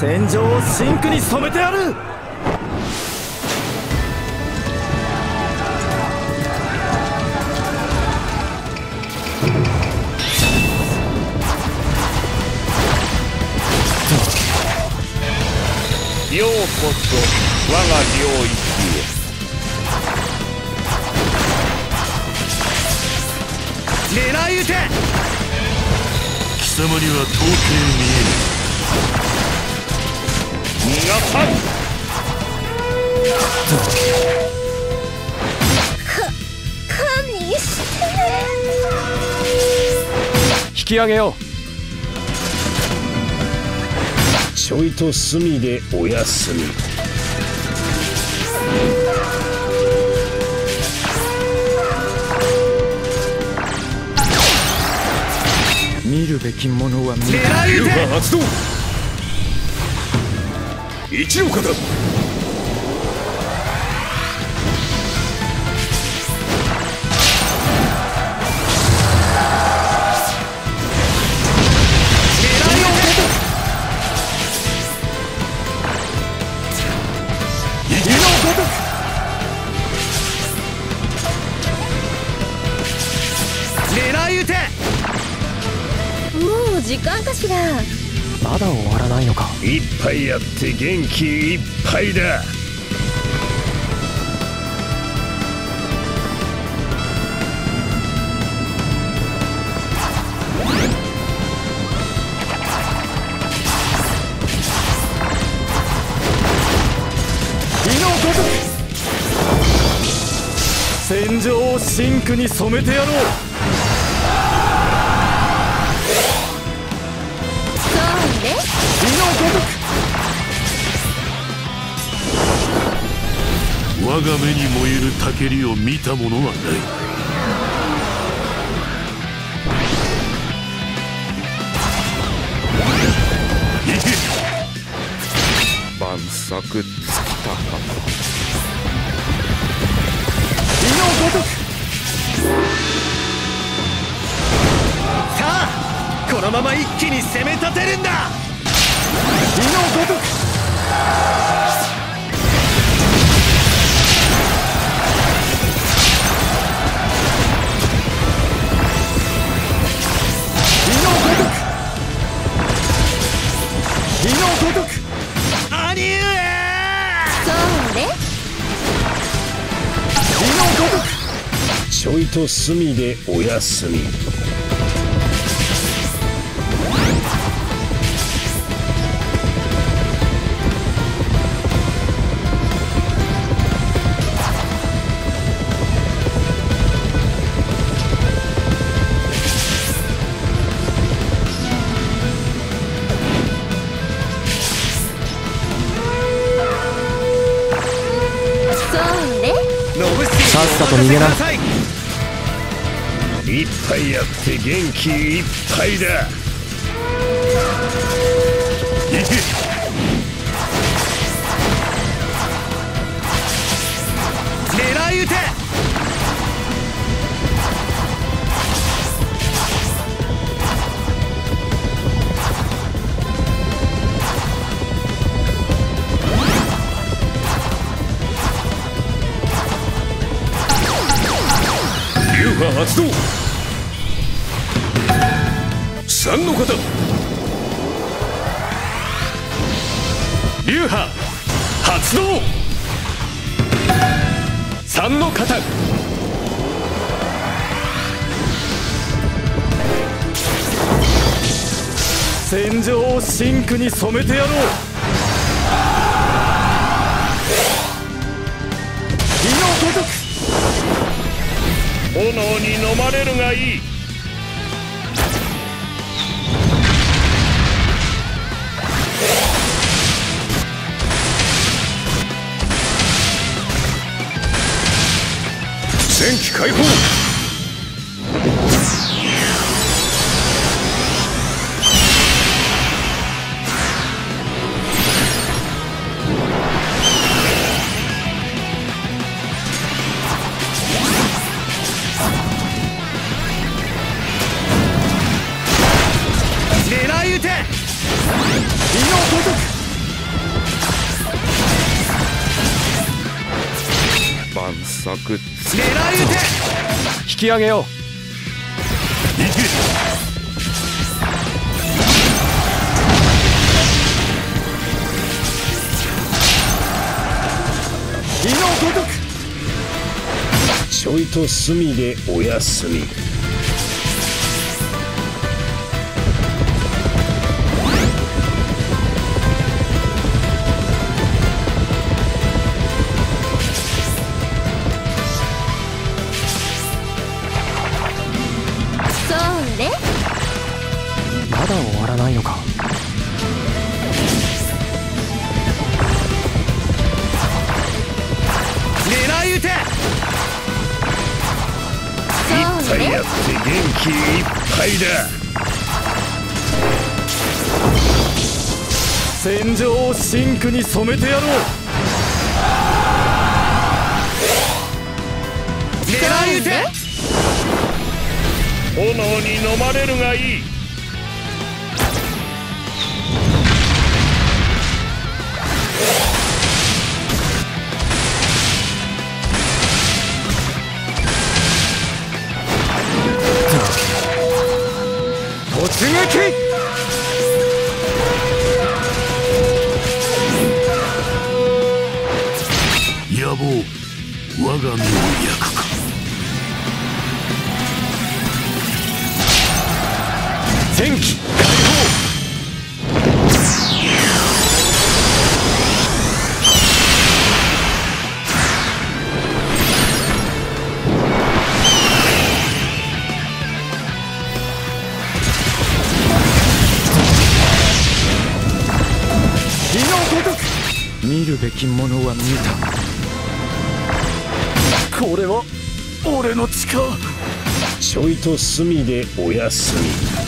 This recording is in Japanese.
戦場をシンクに染めてやる。ようこそ我が領域へ。狙い撃て。貴様には到底見へ逃がさん神して引き上げよう。ちょいと隅でお休み。見るべきものは見る。狙い撃て！発動一の方。狙い撃て。もう時間かしらまだ終わらないのか。一杯やって元気いっぱいだ。火のごとく戦場をシンクに染めてやろう。の我が目に燃えるたけりを見た者はない。万策尽きたか。火のごとくさあこのまま一気に攻め立てるんだ。火のごとく。ちょいと隅でお休みさっさと逃げな。一杯やって元気いっぱいだ。発動。三の方。流派。発動。三の型戦場をシンクに染めてやろう。炎に飲まれるがいい。戦機解放。狙い撃て。引き上げよう。行けくちょいと隅でお休み。だ終わらないのか。狙い撃て！それやって元気いっぱいだ。戦場を真紅に染めてやろう。狙い撃て！炎に飲まれるがいい野望我が身を焼くか。きものは見た。これは俺の力。ちょいと隅でお休み